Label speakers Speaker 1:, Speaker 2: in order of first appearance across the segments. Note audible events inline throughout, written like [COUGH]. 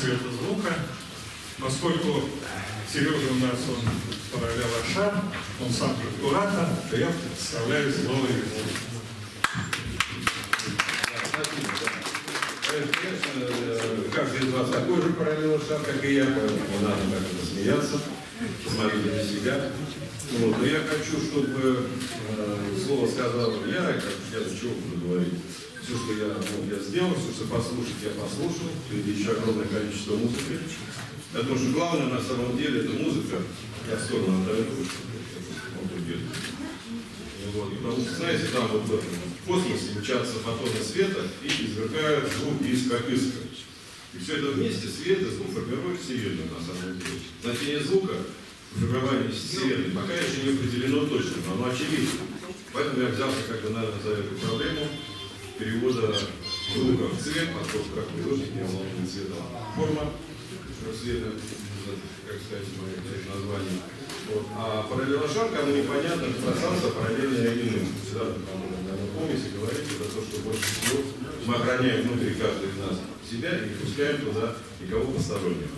Speaker 1: цвета звука. Поскольку Сережа у нас он параллел шар, он сам же куратор, то я представляю слово ему.
Speaker 2: Каждый из вас такой же параллельный шаг, как и я, поэтому надо так это смеяться, смотрите на себя. Вот. Но я хочу, чтобы э, слово сказал я, как я чего буду говорить. Все, что я, ну, я сделал, все, что послушать, я послушал. Впереди еще огромное количество музыки. Потому что главное на самом деле это музыка. Я в сторону отдаю, вот, потому что, знаете, там вот в космосе мчатся фотоны света и извергают звук искра искр. И все это вместе, свет и звук формируют Вселенную на самом деле. Значение звука в формировании Вселенной пока еще не определено точно, но оно очевидно. Поэтому я взялся, как бы, наверное, за эту проблему перевода звука в цвет, поскольку как художник я волнует цвета форма света, как сказать, название. Вот. А параллелошарка, она непонятна, пространство параллельное иным. Всегда помните, говорите за то, что больше всего мы охраняем внутри каждого из нас себя и не пускаем туда никого постороннего.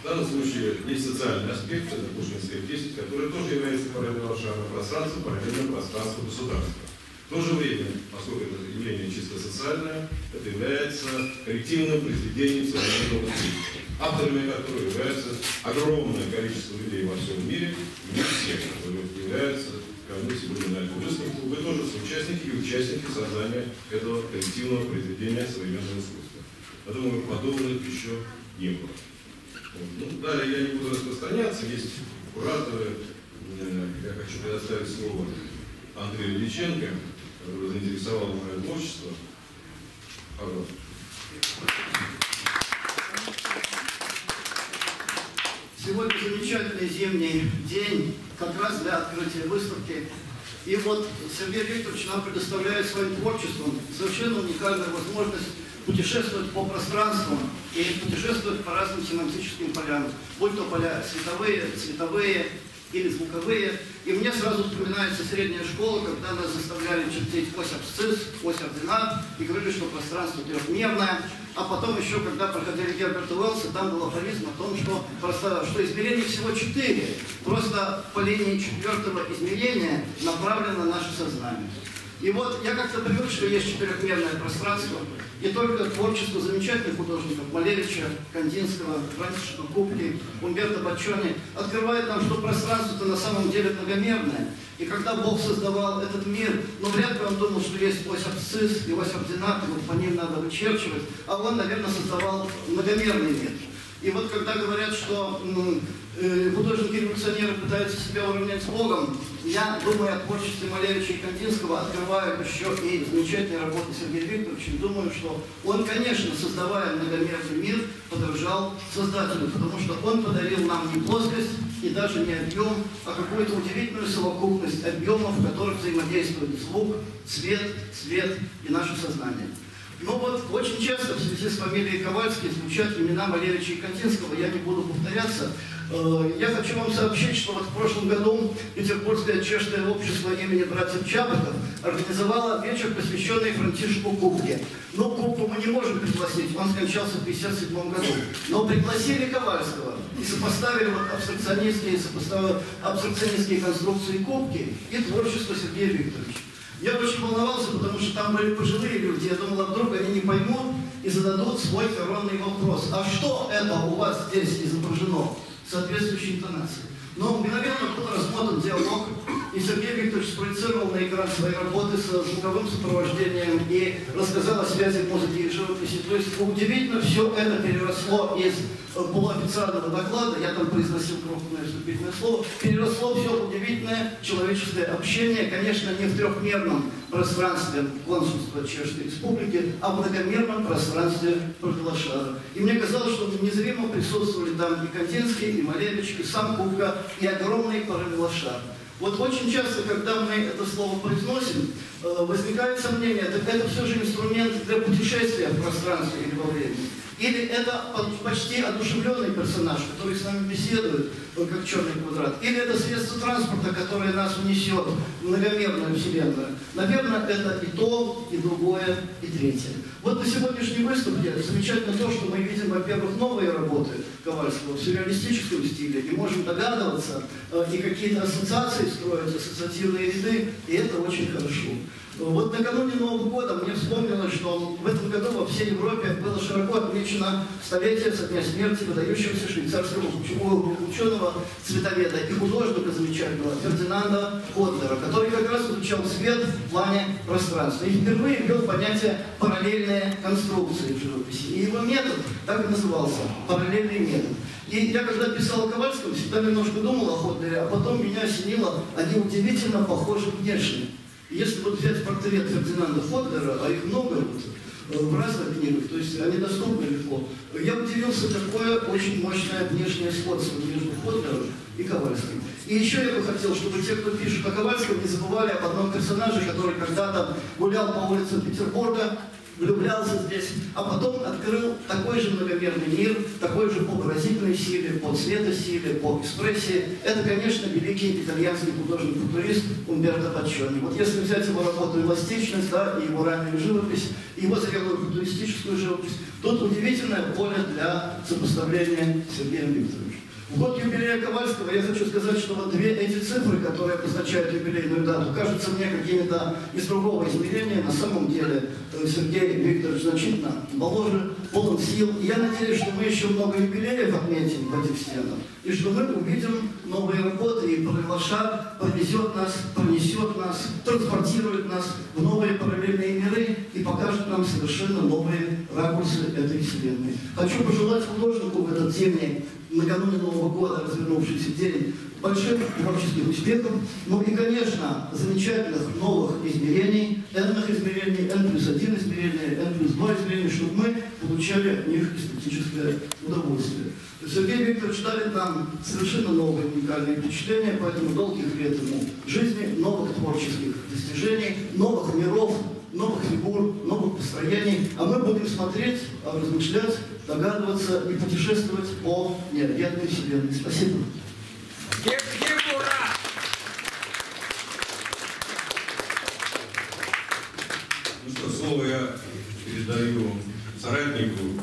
Speaker 2: В данном случае есть социальный аспект, это Пушкинская 10, который тоже является параллелошарным пространством, параллельным пространству государства. В то же время, поскольку это явление чисто социальное, это является коллективным произведением современного искусства авторами которых является огромное количество людей во всем мире, и не все, которые являются, как мы сегодня на этом выставку, вы тоже соучастники и участники создания этого коллективного произведения современного искусства. Я думаю, подобных еще не было. Вот. Ну, далее я не буду распространяться, есть кураторы. Э, я хочу предоставить слово Андрею Ильиченко, который заинтересовал мое творчество. Пожалуйста.
Speaker 3: Сегодня замечательный зимний день, как раз для открытия выставки. И вот Сергей Викторович нам предоставляет своим творчеством совершенно уникальную возможность путешествовать по пространству и путешествовать по разным семантическим полям, будь то поля световые, цветовые, или звуковые. И мне сразу вспоминается средняя школа, когда нас заставляли чертить ось абсцисс, ось ординат, и говорили, что пространство трехмерное. А потом еще, когда проходили Герберта Уэллса, там был афоризм о том, что, что измерений всего четыре. Просто по линии четвертого измерения направлено наше сознание. И вот я как-то привык, что есть четырехмерное пространство, и только творчество замечательных художников Малевича, Кандинского, Франсиса Кубки, Умберто Бачони открывает нам, что пространство-то на самом деле многомерное. И когда Бог создавал этот мир, ну вряд ли он думал, что есть ось абсцисс и ось ординат, вот по ним надо вычерчивать, а он, наверное, создавал многомерный мир. И вот когда говорят, что художники-революционеры пытаются себя уравнять с Богом, я, думаю о творчестве Малевича и Кандинского, открываю еще и замечательные работы Сергея Викторовича, думаю, что он, конечно, создавая многомерный мир, подражал Создателю, потому что он подарил нам не плоскость и даже не объем, а какую-то удивительную совокупность объемов, в которых взаимодействует звук, цвет, цвет и наше сознание. Но вот очень часто в связи с фамилией Ковальский звучат имена Малевича и Катинского, я не буду повторяться. Э, я хочу вам сообщить, что вот в прошлом году Петербургское чешское общество имени братьев Чабыков организовало вечер, посвященный Франтишку Кубке. Но Кубку мы не можем пригласить, он скончался в 1957 году. Но пригласили Ковальского и сопоставили вот абстракционистские, абстракционистские конструкции Кубки и творчество Сергея Викторовича. Я очень волновался, потому что там были пожилые люди. Я думал, а вдруг они не поймут и зададут свой коронный вопрос. А что это у вас здесь изображено? Соответствующей интонации. Но мгновенно был размотан диалог, и Сергей Викторович спроецировал на экран свои работы с звуковым сопровождением и рассказал о связи музыки и живописи. То есть удивительно все это переросло из полуофициального доклада, я там произносил крохотное вступительное слово, переросло все удивительное человеческое общение, конечно, не в трехмерном пространстве консульства Чешской Республики, а в многомерном пространстве Павлошара. И мне казалось, что незримо присутствовали там и Кандинский, и Малевич, и сам Кубка, и огромный Паралелошар. Вот очень часто, когда мы это слово произносим, э, возникает сомнение, так это все же инструмент для путешествия в пространстве или во времени. Или это почти одушевленный персонаж, который с нами беседует, как черный квадрат. Или это средство транспорта, которое нас унесет в многомерную вселенную. Наверное, это и то, и другое, и третье. Вот на сегодняшней выставке замечательно то, что мы видим, во-первых, новые работы Ковальского в сюрреалистическом стиле, и можем догадываться, э, и какие-то ассоциации строить, ассоциативные ряды, и это очень хорошо. Вот накануне Нового года мне вспомнилось, что в этом году во всей Европе было широко отмечено столетие со дня смерти выдающегося швейцарского ученого, цветоведа и художника замечательного Фердинанда Ходлера, который как раз изучал свет в плане пространства и впервые ввел понятие параллельные конструкции в живописи. И его метод так и назывался – параллельный метод. И я когда писал о Ковальском, всегда немножко думал о Ходлере, а потом меня осенило, они удивительно похожи внешне. Портрет Фердинанда Ходлера, а их много э, в разных книгах, то есть они доступны легко, я удивился, какое очень мощное внешнее сходство между Ходлером и Ковальским. И еще я бы хотел, чтобы те, кто пишет о Ковальском, не забывали об одном персонаже, который когда-то гулял по улицам Петербурга, влюблялся здесь, а потом открыл такой же многомерный мир, такой же по выразительной силе, по цветосиле, по экспрессии. Это, конечно, великий итальянский художник-футурист Умберто Паччони. Вот если взять его работу «Эластичность», да, и его раннюю живопись, его зрелую футуристическую живопись, тут удивительное поле для сопоставления с Сергеем Викторовичем. В год юбилея Ковальского я хочу сказать, что вот две эти цифры, которые обозначают юбилейную дату, кажутся мне какими-то из другого измерения. На самом деле Сергей Викторович значительно моложе, полон сил. И я надеюсь, что мы еще много юбилеев отметим в этих стенах. И что мы увидим новые работы, и Павлаша повезет нас, пронесет нас, транспортирует нас в новые параллельные миры и покажет нам совершенно новые ракурсы этой вселенной. Хочу пожелать художнику в этот зимний накануне Нового года развернувшийся день больших творческих успехов, ну и, конечно, замечательных новых измерений, n измерений, n плюс 1 измерение, n плюс 2 измерения, чтобы мы получали от них эстетическое удовольствие. Сергей Викторович дарит нам совершенно новые уникальные впечатления, поэтому долгих лет ему жизни, новых творческих достижений, новых миров, новых фигур, новых построений, а мы будем смотреть, размышлять, догадываться и путешествовать по необъятной вселенной. Спасибо.
Speaker 2: Ну что, слово я передаю соратнику,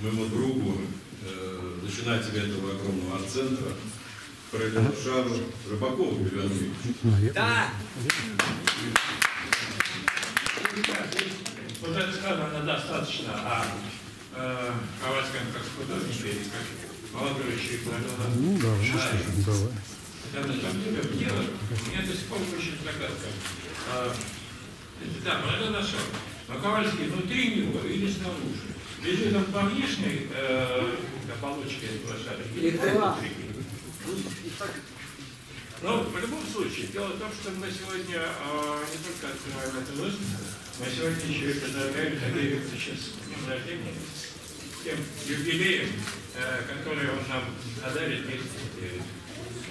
Speaker 2: моему другу, э, начинателю этого огромного арт-центра, Шару Рыбакову Ивановичу.
Speaker 4: Да! Вот это сказано достаточно о э, как художнике или как молодой человек,
Speaker 5: Ну да, ну, давай.
Speaker 4: Когда на самом деле дело, у меня до сих пор очень загадка. А, да, молодой нашел. Но Ковальский внутри него или снаружи? Лежит он по внешней э, оболочке лошадки или внутри? Ну, в любом случае, дело в том, что мы сегодня э, не только открываем эту выставку, мы сегодня еще и поздравляем Сергея Викторовича с днем рождения, с тем юбилеем, э, который он нам подарит вместе с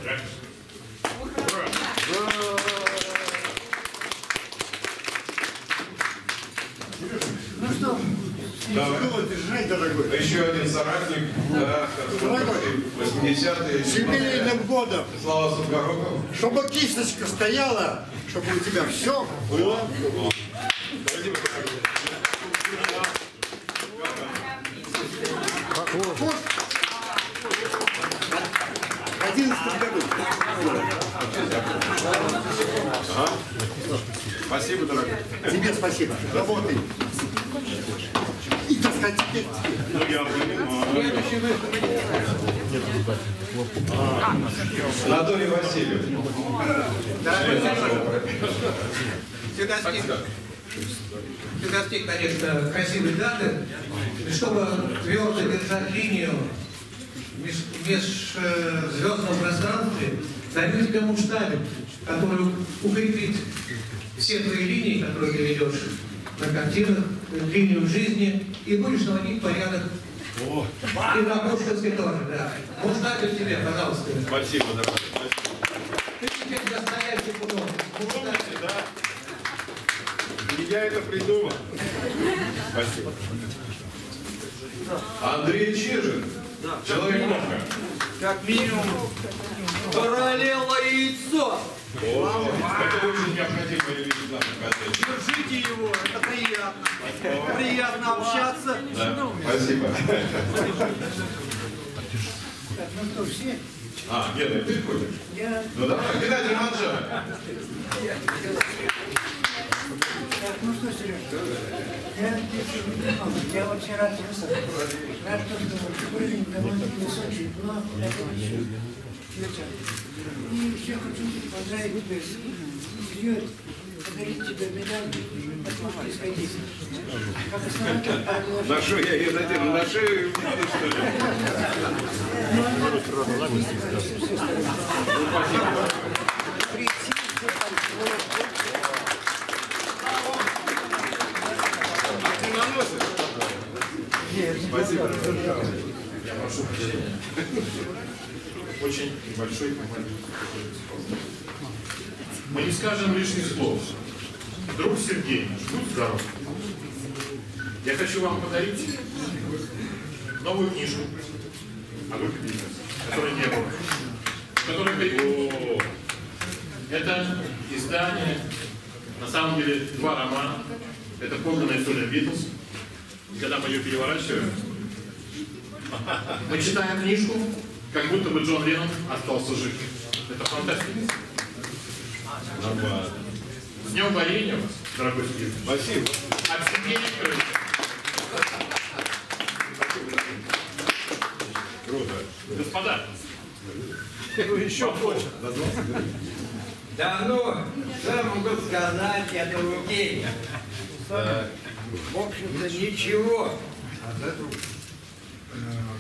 Speaker 4: Ура!
Speaker 3: Ну что,
Speaker 6: держи, дорогой.
Speaker 2: Еще один соратник, да, 80-е.
Speaker 6: С юбилейным годом.
Speaker 2: Слава Сухороков.
Speaker 6: Чтобы кисточка стояла, чтобы у тебя все было. В 11 году.
Speaker 2: Спасибо, дорогой.
Speaker 6: Тебе спасибо. Работай. И таскать теперь.
Speaker 2: Ну, я понимаю. Анатолий Васильев.
Speaker 7: Всегда Всегда конечно, красивые даты, и чтобы твердо держать линию в межзвездном пространстве, даю тебе муштабель, который укрепит все твои линии, которые ты ведешь на картинах, линию жизни, и будешь наводить порядок. И на Пушкинской тоже, да. Муштабель тебе, пожалуйста.
Speaker 2: Спасибо, дорогой.
Speaker 7: Ты теперь Поздравляйте, Кунов.
Speaker 2: Помните, да? Я это придумал. Спасибо. Андрей Чижин. Человек Мовка.
Speaker 6: Как минимум, параллело яйцо.
Speaker 2: Это очень.
Speaker 6: Держите его, это приятно. Приятно общаться.
Speaker 2: Да, спасибо.
Speaker 3: Ну что, все?
Speaker 2: А, Гена, ты хочешь? Ну давай, Геннадий Манжа.
Speaker 3: Ну что, Сережа, я, я вообще рад просто. Рад, что уровень довольно высокий, но это еще вечер. И еще хочу поздравить тебя с Ильей, подарить тебе медаль от деятельности. Как основатель предложил.
Speaker 2: Ношу я ее надену на шею, и видно, что ли? А ты наносишь? Спасибо.
Speaker 1: Очень большой командир. Мы не скажем лишних слов. Друг Сергей, будь здоров. Я хочу вам подарить новую книжку о группе «Бизнес», которой не было. Которая Это издание, на самом деле, два романа. Это подлинная история Битлз. И когда мы ее переворачиваем, мы читаем книжку, как будто бы Джон Леннон остался жив. Это фантастика.
Speaker 2: Нормально.
Speaker 1: С днем варенья вас, дорогой Сергей.
Speaker 2: Спасибо.
Speaker 1: От Сергея Викторовича.
Speaker 2: Круто.
Speaker 1: Господа,
Speaker 8: Да ну, что могу сказать я другие? В общем-то, ничего.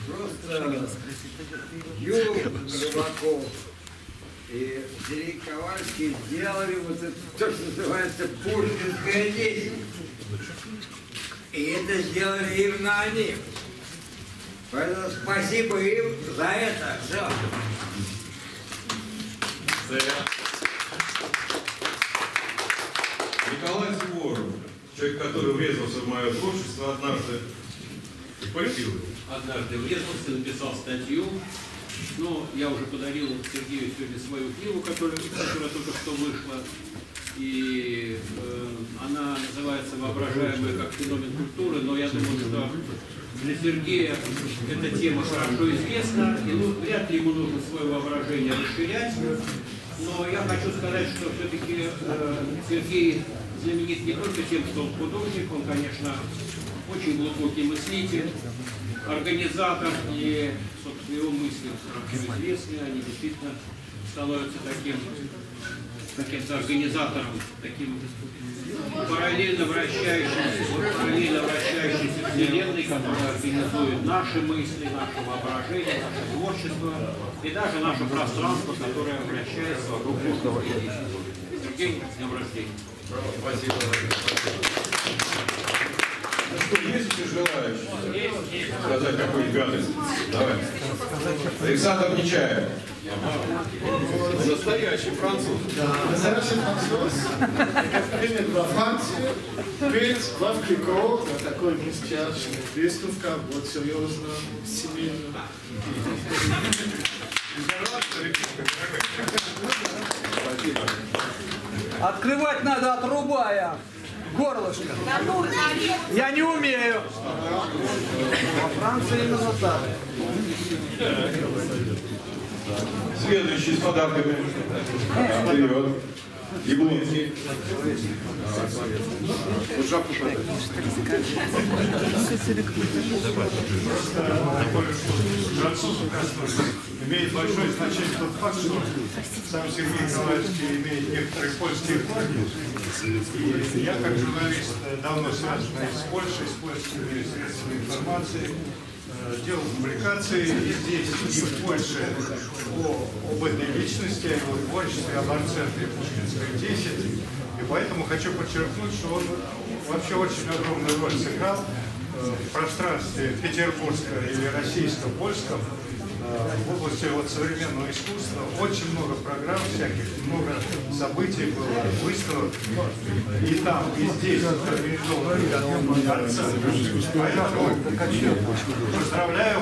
Speaker 8: Просто Юр Рыбаков и Сергей Ковальский сделали вот это, то, что называется пушкинское действие. И это сделали именно они. Поэтому спасибо им за это. Все.
Speaker 2: Николай человек, который врезался в мое творчество однажды полюбил его.
Speaker 9: однажды врезался, написал статью. Ну, я уже подарил Сергею сегодня свою книгу, которая, которая только что вышла. И э, она называется «Воображаемая как феномен культуры», но я думаю, что для Сергея эта тема хорошо известна, и ну, вряд ли ему нужно свое воображение расширять. Но я хочу сказать, что все-таки э, Сергей знаменит не только тем, что он художник, он, конечно, очень глубокий мыслитель, организатор, и, собственно, его мысли хорошо известны, они действительно становятся таким каким-то организатором, таким параллельно вращающимся, параллельно вращающейся вселенной, которая организует наши мысли, наше воображение, наше творчество и даже наше пространство, которое вращается вокруг языка. Сергей, с днем рождения.
Speaker 2: Спасибо. Ну что, есть еще желающие сказать какую-нибудь гадость? Давай. Александр Нечаев. Настоящий француз.
Speaker 10: Настоящий француз, принят во Франции, принц глав Клико, вот такой блестящий, выставка, вот серьезно, семейно.
Speaker 6: Открывать надо, отрубая горлышко. Я не умею. Во Франции именно так.
Speaker 2: Следующий с подарками. Вперед.
Speaker 1: Французу имеет большое значение тот факт, что сам Сергей Николаевич имеет некоторые польские корни. И я, как журналист, давно связанный с Польшей, с польскими средствами информации, делал публикации и здесь, и в Польше о, об этой личности, о его творчестве, об арт-центре Пушкинская 10. И поэтому хочу подчеркнуть, что он вообще очень огромную роль сыграл э, в пространстве петербургском или российско-польском э, в области вот современного искусства очень много программ всяких, много событий было, выставок. И там, и здесь организованы поздравляю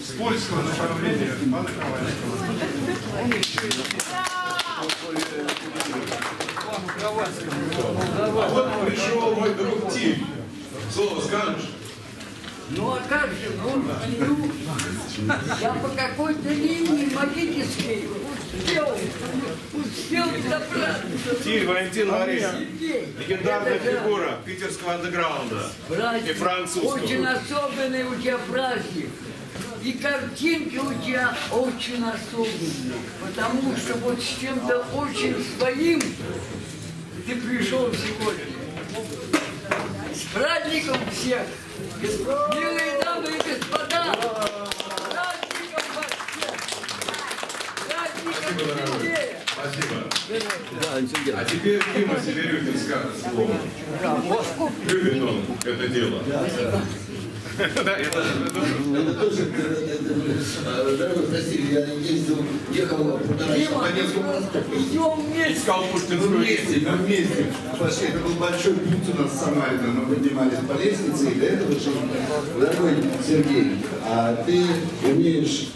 Speaker 1: с польского направления пана Ковальского.
Speaker 2: А вот пришел мой друг Тим. Слово скажешь?
Speaker 8: Ну а как же, ну, ну, я по какой-то линии магической успел, успел добраться.
Speaker 2: Тим, Валентин Борисович.
Speaker 8: Сергей,
Speaker 2: Легендарная
Speaker 8: это
Speaker 2: фигура питерского андеграунда. и французского.
Speaker 8: очень особенный у тебя праздник. И картинки у тебя очень особенные. Потому что вот с чем-то очень своим ты пришел сегодня. С праздником всех! Милые дамы и господа! С праздником вас всех! С Праздником Сергея!
Speaker 2: Спасибо. А теперь Дима Северюхин скажет слово. Любит он это дело. [LAUGHS] Да, это
Speaker 11: Это тоже, э, дорогой Василий, я ездил, ехал полтора часа по Невскому проспекту.
Speaker 8: Идем вместе!
Speaker 2: искал Пушкинскую
Speaker 11: вместе, мы вместе пошли. Это был большой путь у нас с Самариной. Мы поднимались по лестнице, и до этого шли. Дорогой Сергей, а ты умеешь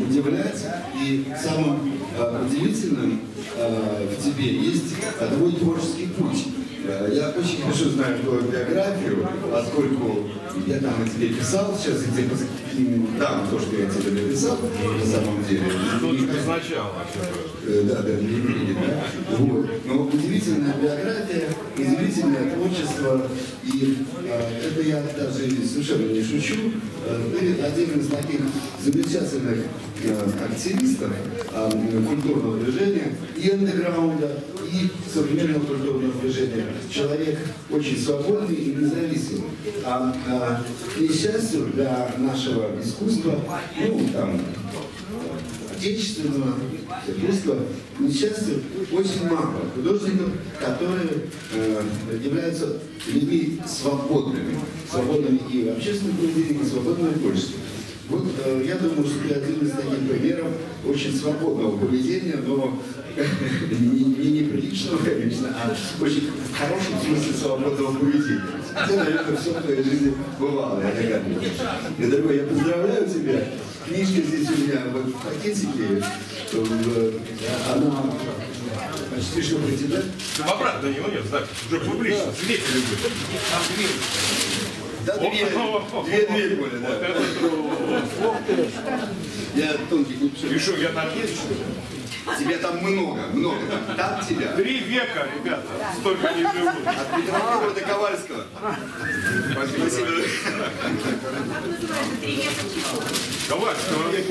Speaker 11: удивлять, и самым э, удивительным в тебе есть твой творческий путь. Э, Я очень хорошо знаю твою биографию, поскольку я там о тебе писал, сейчас я тебе пос- м, дам то, что я тебе написал, на самом деле.
Speaker 2: тут
Speaker 11: И-
Speaker 2: сначала.
Speaker 11: Э, Да, да, не видели, да. Вот. Но удивительная биография, удивительное творчество, и э, это я даже совершенно не шучу. Ты один из таких замечательных активистов э, культурного движения и андеграунда, и современного культурного движения. Человек очень свободный и независимый. А, а, к несчастью для нашего искусства, ну, там, отечественного искусства, к несчастью, очень мало художников, которые э, являются людьми свободными, свободными и в общественном поведении, и свободными в творчестве. Вот э, я думаю, что ты один из таких примеров очень свободного поведения, но [LAUGHS] не, не неприличного, конечно, а очень в хорошем смысле свободного поведения. Хотя, наверное, все в твоей жизни бывало, я догадываюсь. И, дорогой, я поздравляю тебя. Книжка здесь у меня в пакетике. в- Она почти что про тебя.
Speaker 2: Обратно него нет, да, уже публично, свидетели будут.
Speaker 11: Да, две, две, две были, да. Я тонкий не пишу.
Speaker 2: Пишу, я там есть, что ли?
Speaker 11: Тебя там много, много там. Там тебя.
Speaker 1: Три века, ребята, столько не живут.
Speaker 11: От Первого до Ковальского. Спасибо.
Speaker 2: Ковальского. Э,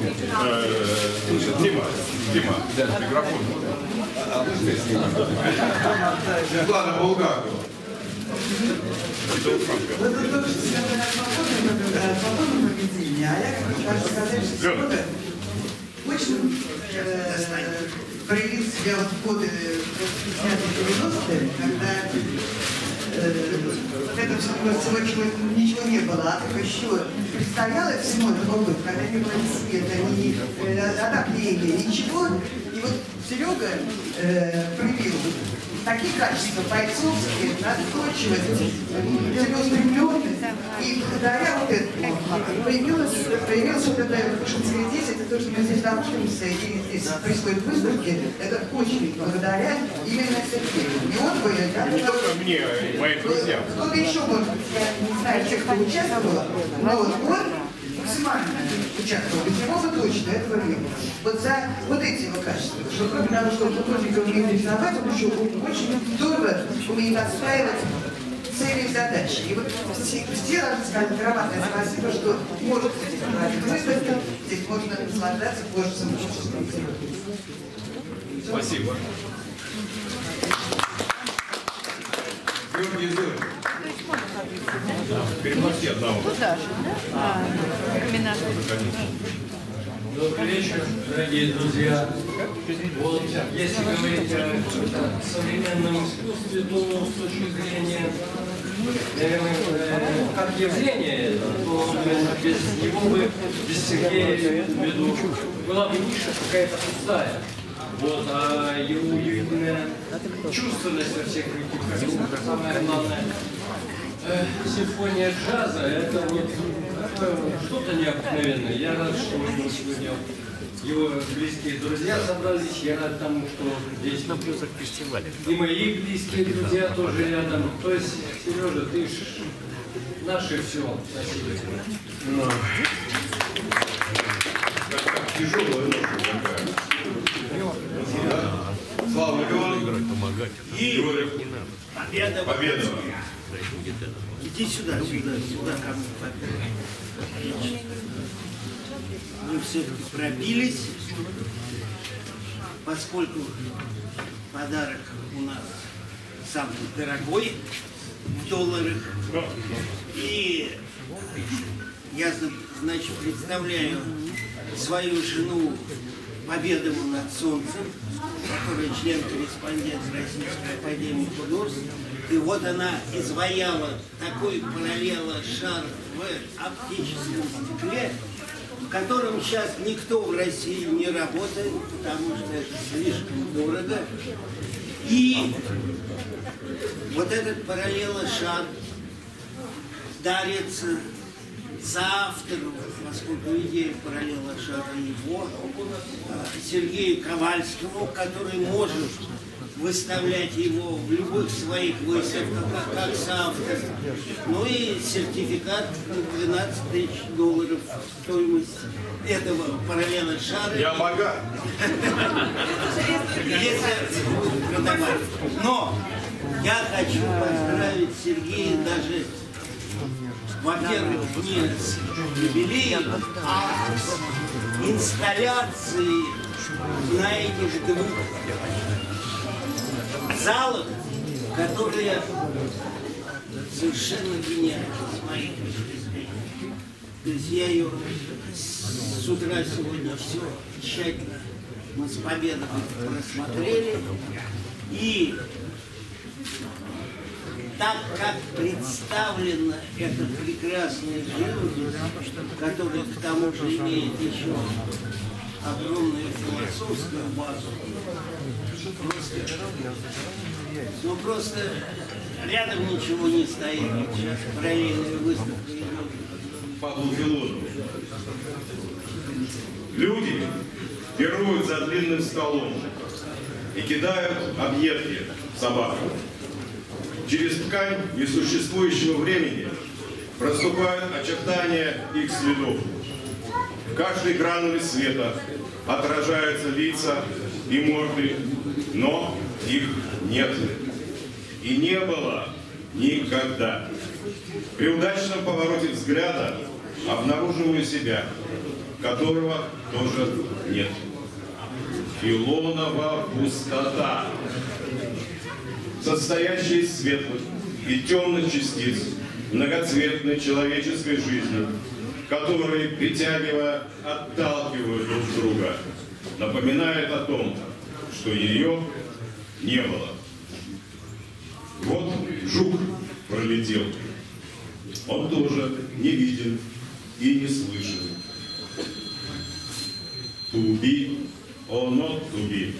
Speaker 2: Слушай, Дима, Дима, микрофон. Светлана Булгакова.
Speaker 12: Вы тут только что сказали о свободном, э, свободном поведении, а я как хочу сказать, что свобода очень э, проявил себя вот в годы 50-90-е, когда э, вот это все, всего чего ничего не было, а только еще предстояло всему этому быть, когда не было ни света, ни э, отопления, ничего. И вот Серега э, проявил такие качества бойцовские, настойчивость, целеустремленность. И благодаря вот этому появилась, появилась вот эта Пушинская здесь, это то, что мы здесь находимся, и здесь происходят выставки, это очень благодаря именно Сергею. И он бы, да,
Speaker 2: Не только мне, и моим друзьям.
Speaker 12: кто-то еще, может быть, я не знаю, тех, кто участвовал, но вот он максимально участвовал. Него бы точно этого не было. Вот за вот эти его качества, что кроме того, что художника умеет рисовать, он еще очень здорово умеет отстаивать цели и задачи. И вот все, должны сказать громадное спасибо, что может здесь проводить выставки, здесь можно наслаждаться творчеством творческого
Speaker 2: Спасибо. Георгий Зырин. Переплати одного.
Speaker 13: Добрый вечер, дорогие друзья. Вот, если говорить о современном искусстве, то с точки зрения, наверное, э, как явление, то без него бы, без Сергея, я имею в виду, была бы ниша какая-то пустая. Вот, а его удивительная чувственность во всех этих самое главное, э, симфония джаза, это вот что-то необыкновенное. Я рад, что мы сегодня его близкие друзья собрались. Я рад тому, что здесь и мои близкие друзья тоже рядом. То есть, Сережа, ты ж наше все. Спасибо.
Speaker 2: Тяжелая ноша такая. Да. Слава Иван.
Speaker 14: И победа.
Speaker 2: Победа.
Speaker 14: Иди сюда, сюда, сюда. Мы все-таки пробились, поскольку подарок у нас самый дорогой в долларах. И я, значит, представляю свою жену Победову над Солнцем, которая член-корреспондент Российской Академии Художеств. И вот она изваяла такой параллело-шар в оптическом стекле, в котором сейчас никто в России не работает, потому что это слишком дорого. И вот этот параллело-шар дарится соавтору, поскольку идея параллела шара его, э, Сергею Ковальскому, который может выставлять его в любых своих выставках как, как соавтор. Ну и сертификат 12 тысяч долларов стоимость этого параллельно шара.
Speaker 2: Я богат.
Speaker 14: Если будет продавать. Но я хочу поздравить Сергея даже во-первых, не с юбилеем, а с инсталляцией на этих двух залах, которые совершенно гениальны с моей. То есть я ее с утра сегодня все тщательно мы с победой просмотрели. И так как представлена эта прекрасная живопись, которая к тому же имеет еще огромную философскую базу, ну просто рядом ничего не стоит. Сейчас параллельная выставка идет.
Speaker 2: Павел Филонов. Люди пируют за длинным столом и кидают объедки собакам. Через ткань несуществующего времени проступают очертания их следов. В каждой грануле света отражаются лица и морды, но их нет. И не было никогда. При удачном повороте взгляда обнаруживаю себя, которого тоже нет. Филонова пустота, состоящая из светлых и темных частиц многоцветной человеческой жизни, которые, притягивая, отталкивают друг друга, напоминает о том, что ее не было. Вот жук пролетел. Он тоже не виден и не слышен. To be or not to be.